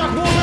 шагнула